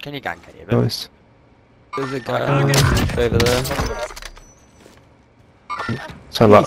Can you gank any of them? Nice. There's a guy over there. Sound like